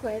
规定。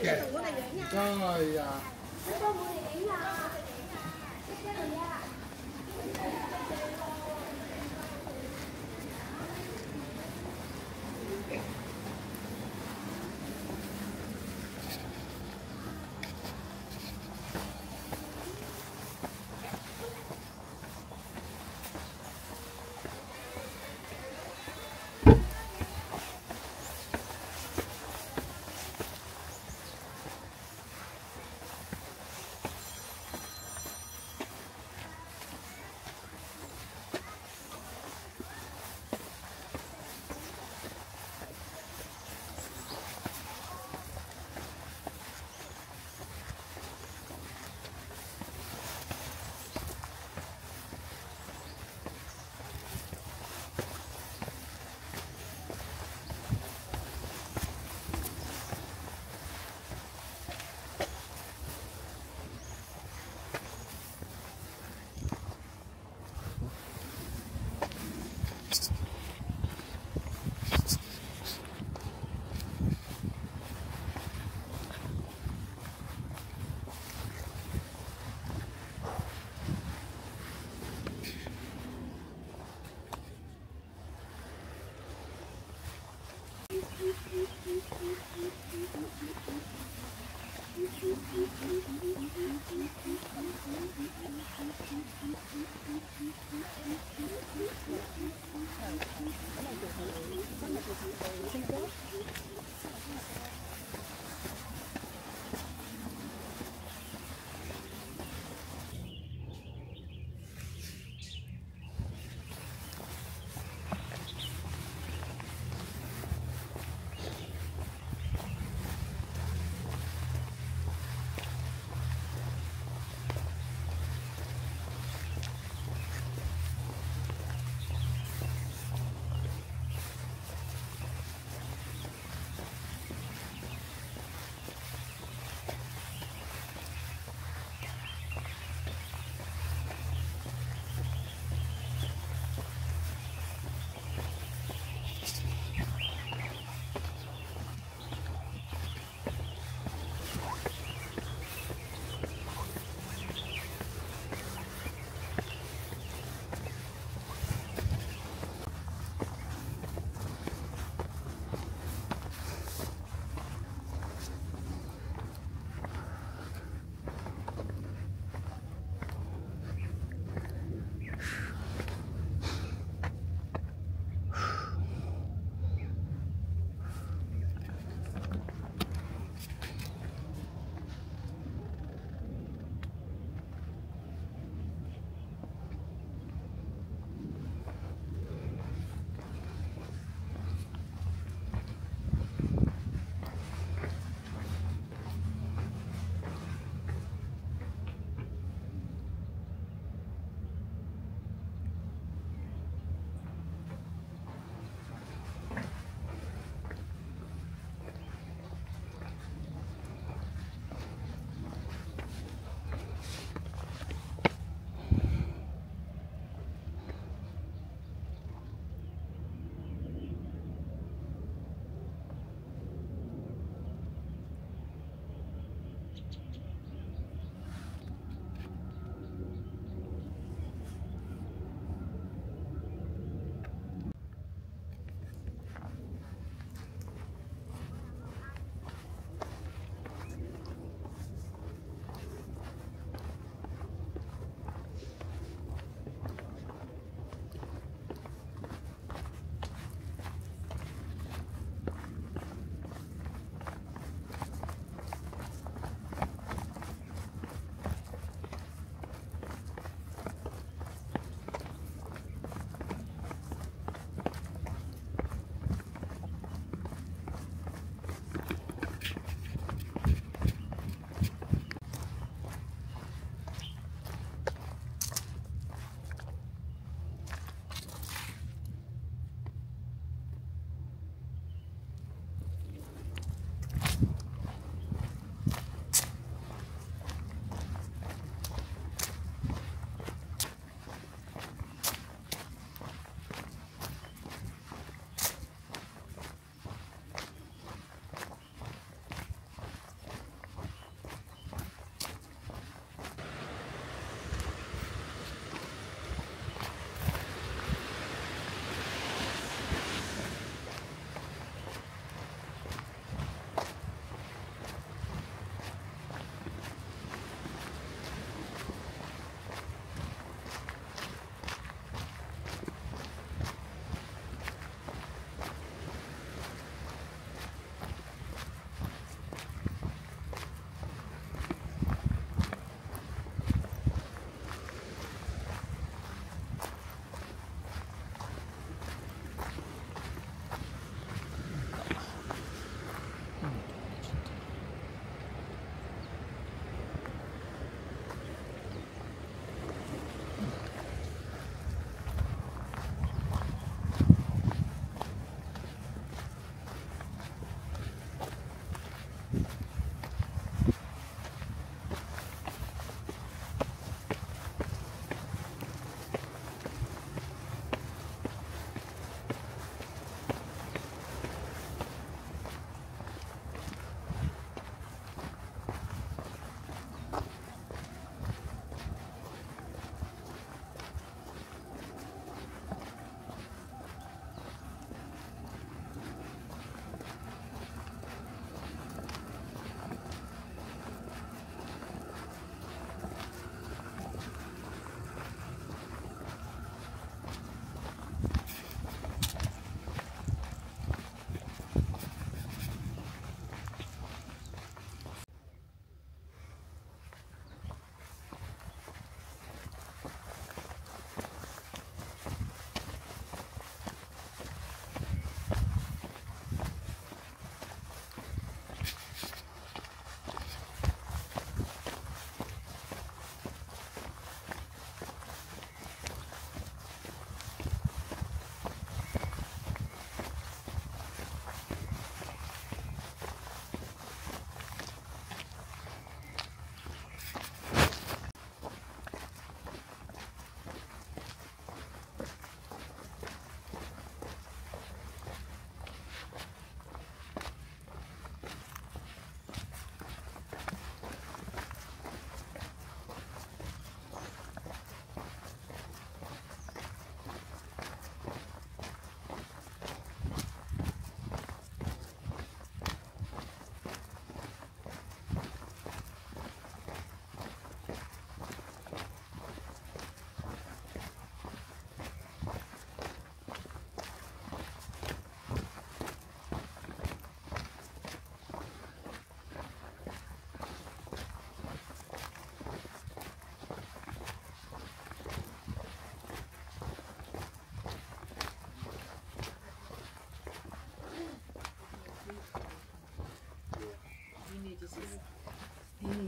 哎啊！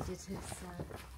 visited his uh,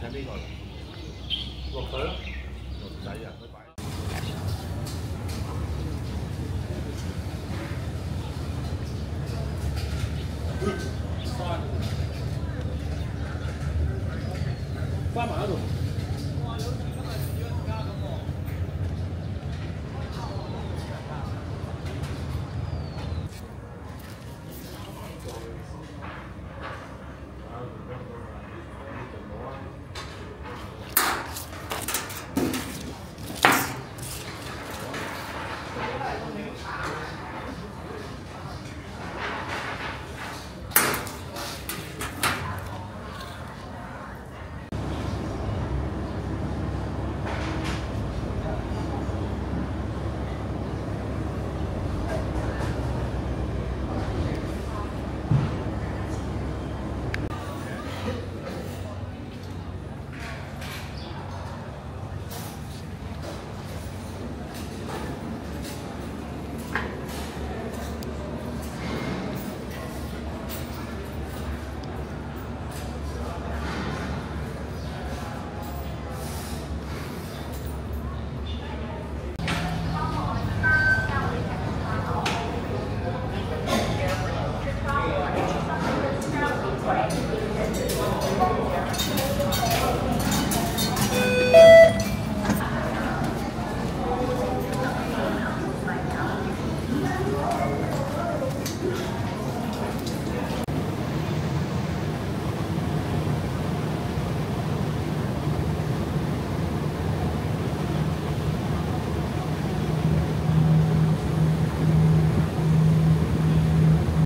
在边个？落去咯，落去仔啊！